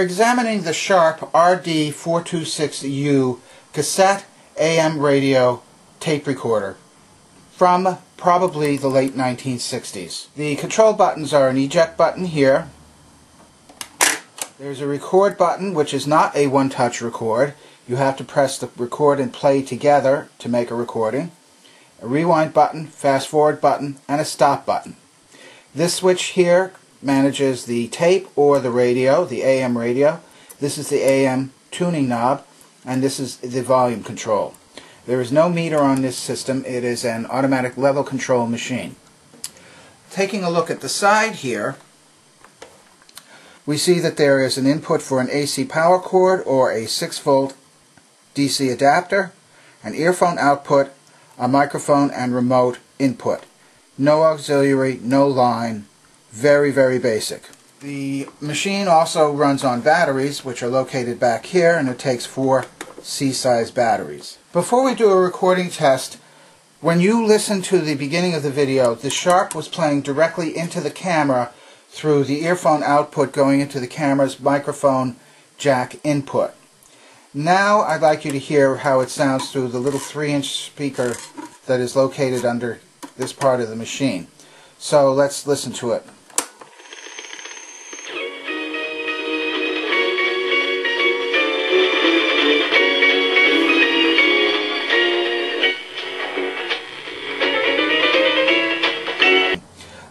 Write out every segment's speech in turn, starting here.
examining the Sharp RD426U cassette AM radio tape recorder from probably the late 1960s. The control buttons are an eject button here. There's a record button which is not a one-touch record. You have to press the record and play together to make a recording. A rewind button, fast forward button, and a stop button. This switch here manages the tape or the radio, the AM radio. This is the AM tuning knob and this is the volume control. There is no meter on this system. It is an automatic level control machine. Taking a look at the side here, we see that there is an input for an AC power cord or a 6 volt DC adapter, an earphone output, a microphone and remote input. No auxiliary, no line, very, very basic. The machine also runs on batteries, which are located back here, and it takes four C-size batteries. Before we do a recording test, when you listen to the beginning of the video, the Sharp was playing directly into the camera through the earphone output going into the camera's microphone jack input. Now I'd like you to hear how it sounds through the little 3-inch speaker that is located under this part of the machine. So let's listen to it.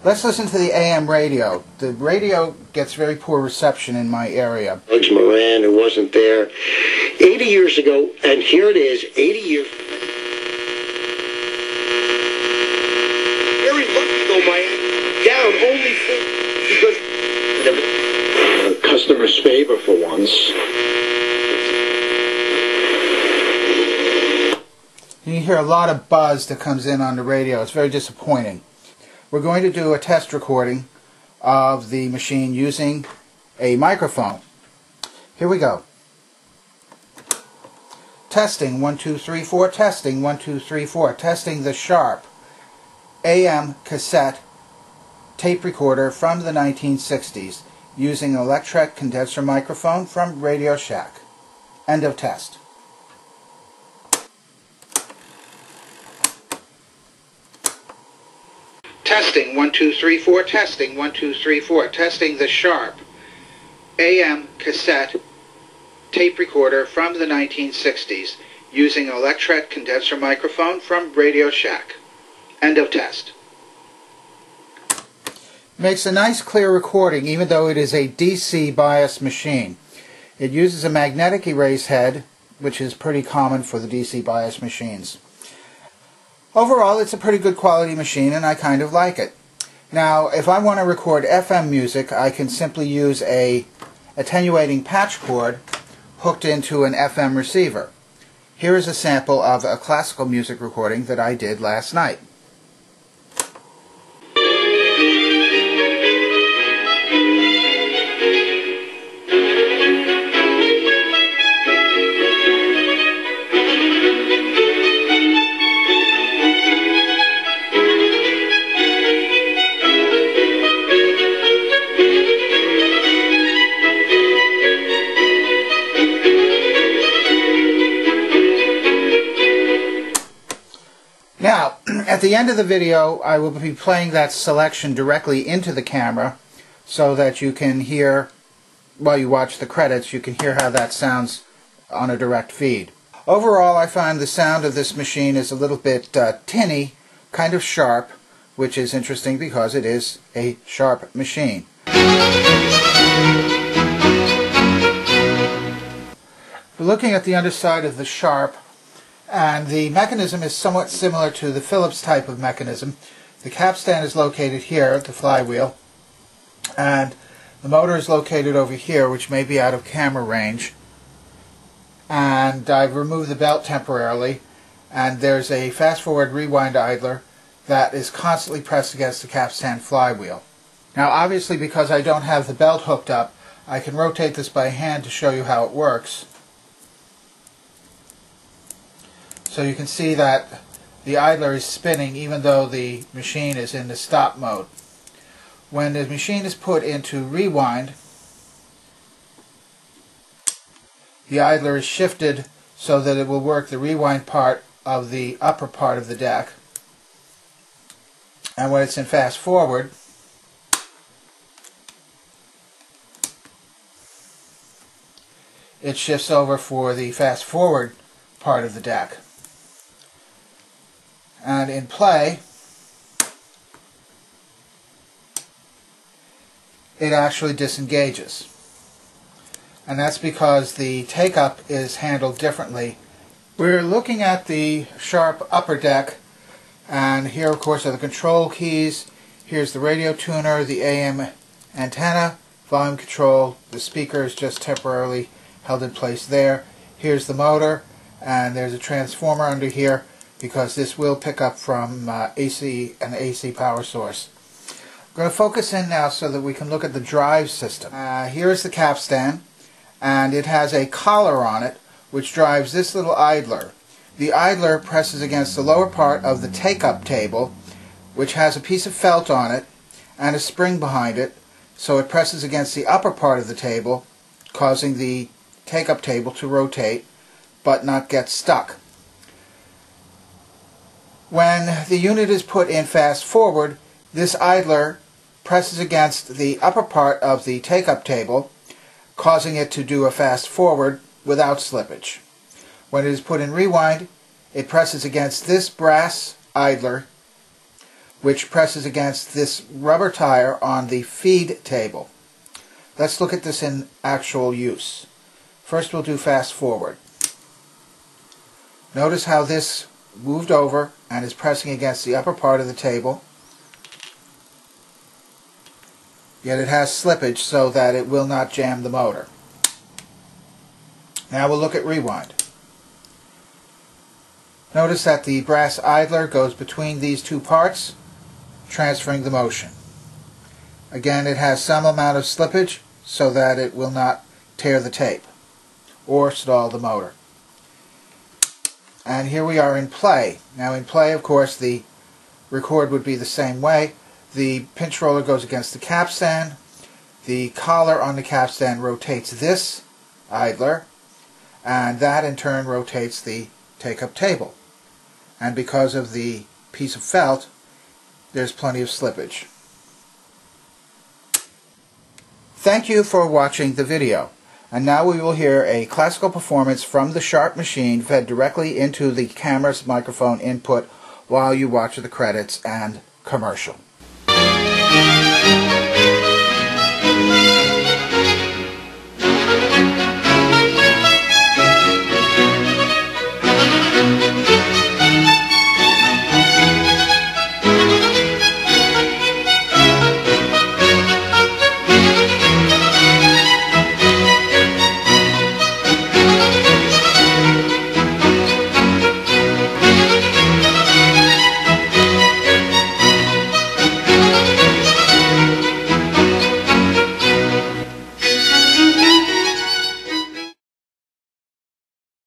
Let's listen to the AM radio. The radio gets very poor reception in my area. Bugs Moran, who wasn't there 80 years ago, and here it is, 80 years. Very lucky though, my down only because customer's favor for once. You hear a lot of buzz that comes in on the radio. It's very disappointing. We're going to do a test recording of the machine using a microphone. Here we go. Testing, one, two, three, four. Testing, one, two, three, four. Testing the Sharp AM cassette tape recorder from the 1960s using an electret condenser microphone from Radio Shack. End of test. Testing, one, two, three, four. Testing, one, two, three, four. Testing the Sharp AM cassette tape recorder from the 1960s using an electret condenser microphone from Radio Shack. End of test. Makes a nice clear recording even though it is a DC bias machine. It uses a magnetic erase head, which is pretty common for the DC bias machines. Overall, it's a pretty good quality machine and I kind of like it. Now, if I want to record FM music, I can simply use a attenuating patch cord hooked into an FM receiver. Here is a sample of a classical music recording that I did last night. The end of the video, I will be playing that selection directly into the camera so that you can hear, while you watch the credits, you can hear how that sounds on a direct feed. Overall, I find the sound of this machine is a little bit uh, tinny, kind of sharp, which is interesting because it is a sharp machine. Looking at the underside of the Sharp, and the mechanism is somewhat similar to the Philips type of mechanism. The capstan is located here, at the flywheel, and the motor is located over here, which may be out of camera range. And I've removed the belt temporarily, and there's a fast-forward rewind idler that is constantly pressed against the capstan flywheel. Now obviously because I don't have the belt hooked up, I can rotate this by hand to show you how it works. So you can see that the idler is spinning even though the machine is in the stop mode. When the machine is put into rewind, the idler is shifted so that it will work the rewind part of the upper part of the deck. And when it's in fast forward, it shifts over for the fast forward part of the deck. And in play, it actually disengages. And that's because the take-up is handled differently. We're looking at the Sharp upper deck, and here of course are the control keys. Here's the radio tuner, the AM antenna, volume control, the speaker is just temporarily held in place there. Here's the motor, and there's a transformer under here because this will pick up from uh, AC an AC power source. I'm going to focus in now so that we can look at the drive system. Uh, here is the capstan and it has a collar on it which drives this little idler. The idler presses against the lower part of the take-up table which has a piece of felt on it and a spring behind it so it presses against the upper part of the table causing the take-up table to rotate but not get stuck. When the unit is put in fast forward, this idler presses against the upper part of the take-up table, causing it to do a fast forward without slippage. When it is put in rewind, it presses against this brass idler, which presses against this rubber tire on the feed table. Let's look at this in actual use. First we'll do fast forward. Notice how this moved over and is pressing against the upper part of the table yet it has slippage so that it will not jam the motor. Now we'll look at rewind. Notice that the brass idler goes between these two parts, transferring the motion. Again, it has some amount of slippage so that it will not tear the tape or stall the motor. And here we are in play. Now in play, of course, the record would be the same way. The pinch roller goes against the capstan. The collar on the capstan rotates this idler, and that in turn rotates the take-up table. And because of the piece of felt, there's plenty of slippage. Thank you for watching the video. And now we will hear a classical performance from the Sharp machine fed directly into the camera's microphone input while you watch the credits and commercial.